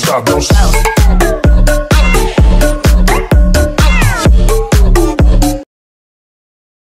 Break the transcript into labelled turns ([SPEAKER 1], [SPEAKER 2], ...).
[SPEAKER 1] Não, don't.